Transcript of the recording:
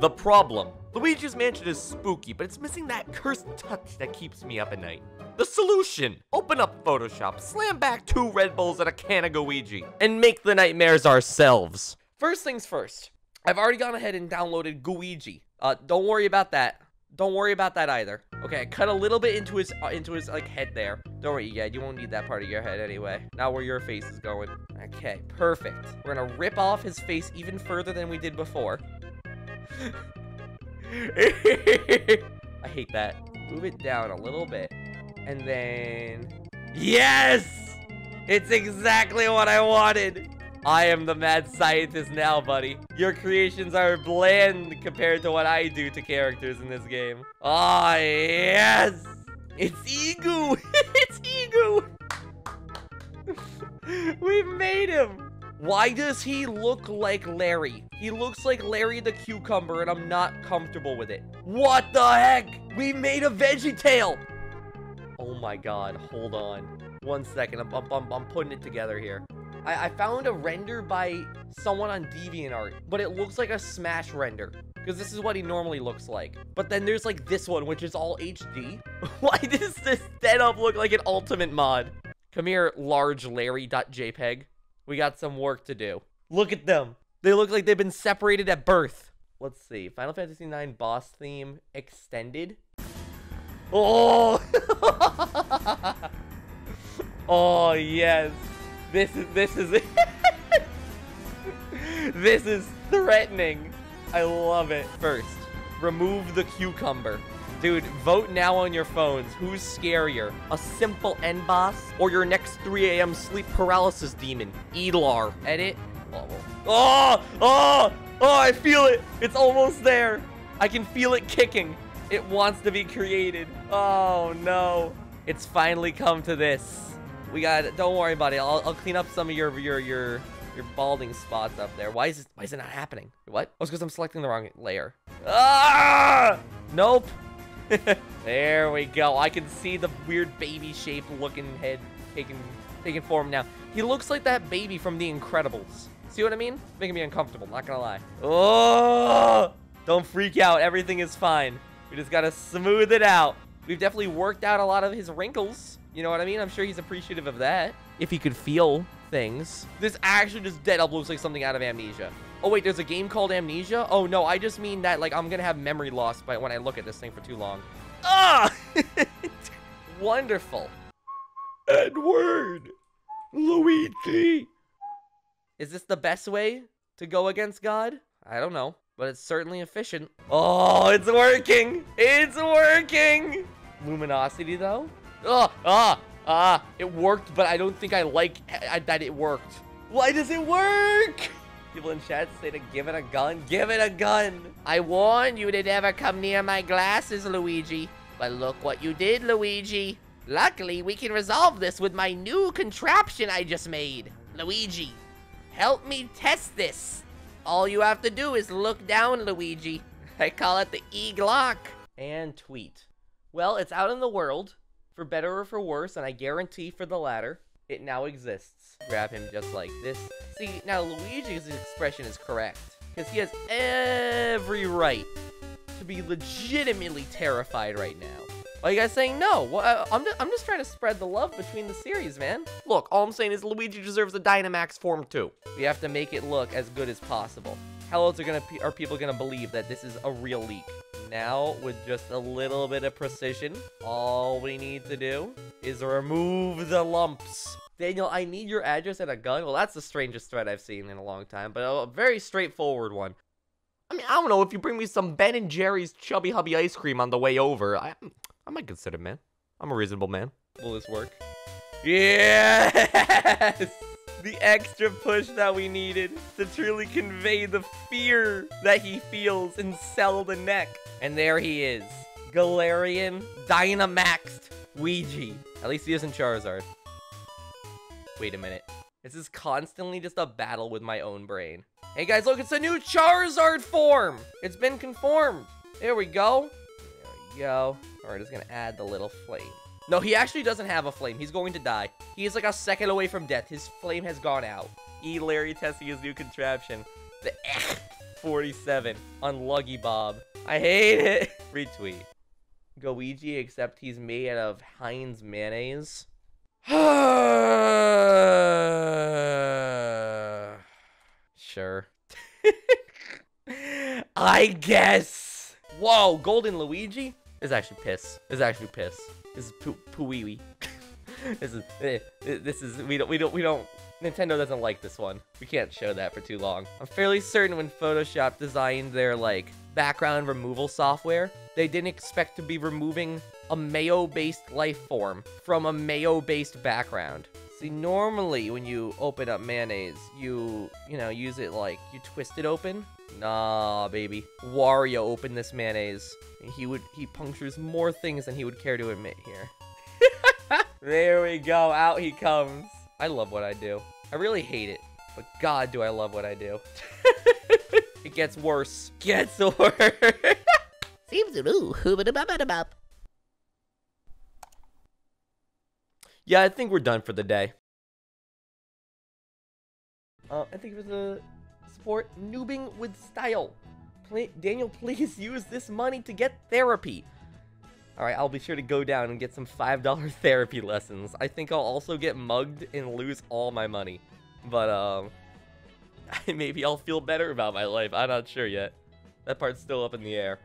The problem. Luigi's Mansion is spooky, but it's missing that cursed touch that keeps me up at night. The solution! Open up Photoshop, slam back two Red Bulls and a can of Gooigi, and make the nightmares ourselves. First things first, I've already gone ahead and downloaded Gooigi. Uh, don't worry about that. Don't worry about that either. Okay, I cut a little bit into his uh, into his like head there. Don't worry, yeah, you won't need that part of your head anyway. Not where your face is going. Okay, perfect. We're gonna rip off his face even further than we did before. I hate that. Move it down a little bit. And then... Yes! It's exactly what I wanted! I am the mad scientist now, buddy. Your creations are bland compared to what I do to characters in this game. Ah, oh, yes! It's Igu! it's Igu! We've made him! Why does he look like Larry? He looks like Larry the Cucumber, and I'm not comfortable with it. What the heck? We made a VeggieTale! Oh my god, hold on. One second, I'm, I'm, I'm putting it together here. I, I found a render by someone on DeviantArt, but it looks like a Smash render. Because this is what he normally looks like. But then there's like this one, which is all HD. Why does this setup look like an ultimate mod? Come here, large Larry.jpg. We got some work to do. Look at them. They look like they've been separated at birth. Let's see. Final Fantasy IX boss theme extended. Oh! oh, yes. This is this is it. This is threatening. I love it. First, remove the cucumber. Dude, vote now on your phones. Who's scarier? A simple end boss or your next 3 a.m. sleep paralysis demon? Edlar. Edit. Oh, oh, oh, I feel it. It's almost there. I can feel it kicking. It wants to be created. Oh, no. It's finally come to this. We got it. Don't worry about it. I'll, I'll clean up some of your your your your balding spots up there. Why is it why is it not happening? What? Oh, it's because I'm selecting the wrong layer. Ah! Nope. there we go. I can see the weird baby shape looking head taking taking form now. He looks like that baby from The Incredibles. See what I mean? Making me uncomfortable, not gonna lie. Oh! Don't freak out. Everything is fine. We just gotta smooth it out. We've definitely worked out a lot of his wrinkles. You know what I mean? I'm sure he's appreciative of that. If he could feel things. This actually just dead up looks like something out of Amnesia. Oh, wait, there's a game called Amnesia? Oh, no, I just mean that, like, I'm gonna have memory loss by when I look at this thing for too long. Ah! Wonderful. Edward! Luigi! Is this the best way to go against God? I don't know, but it's certainly efficient. Oh, it's working! It's working! Luminosity, though? Ah, ah, ah. It worked, but I don't think I like that it worked. Why does it work? People in chat say to give it a gun. Give it a gun. I warned you to never come near my glasses, Luigi. But look what you did, Luigi. Luckily, we can resolve this with my new contraption I just made. Luigi, help me test this. All you have to do is look down, Luigi. I call it the E-Glock. And tweet. Well, it's out in the world for better or for worse, and I guarantee for the latter, it now exists. Grab him just like this. See, now Luigi's expression is correct, because he has every right to be legitimately terrified right now. Are you guys saying no? Well, uh, I'm, just, I'm just trying to spread the love between the series, man. Look, all I'm saying is Luigi deserves a Dynamax form too. We have to make it look as good as possible. How else are, gonna, are people gonna believe that this is a real leak? Now, with just a little bit of precision, all we need to do is remove the lumps. Daniel, I need your address and a gun. Well, that's the strangest threat I've seen in a long time, but a very straightforward one. I mean, I don't know, if you bring me some Ben & Jerry's Chubby Hubby ice cream on the way over, I, I might consider, man. I'm a reasonable man. Will this work? Yes! the extra push that we needed to truly convey the fear that he feels and sell the neck. And there he is. Galarian Dynamaxed Ouija. At least he isn't Charizard. Wait a minute. This is constantly just a battle with my own brain. Hey guys, look, it's a new Charizard form. It's been conformed. There we go. Go. All right, just gonna add the little flame. No, he actually doesn't have a flame. He's going to die. He is like a second away from death. His flame has gone out. E. Larry testing his new contraption. The 47 on Luggy Bob. I hate it. Retweet. Gooigi, except he's made out of Heinz mayonnaise. sure. I guess. Whoa, Golden Luigi is actually piss. Is actually piss. This is poo pooey. this is eh, eh, this is we don't we don't we don't Nintendo doesn't like this one. We can't show that for too long. I'm fairly certain when Photoshop designed their like background removal software, they didn't expect to be removing a mayo-based life form from a mayo-based background. See, normally when you open up mayonnaise, you, you know, use it like, you twist it open. Nah, baby. Wario opened this mayonnaise. He would, he punctures more things than he would care to admit here. there we go, out he comes. I love what I do. I really hate it, but God, do I love what I do. it gets worse. Gets worse. Seems to do. Yeah, I think we're done for the day. Uh, I think for the support, noobing with style. Daniel, please use this money to get therapy. Alright, I'll be sure to go down and get some $5 therapy lessons. I think I'll also get mugged and lose all my money. But, um, maybe I'll feel better about my life. I'm not sure yet. That part's still up in the air.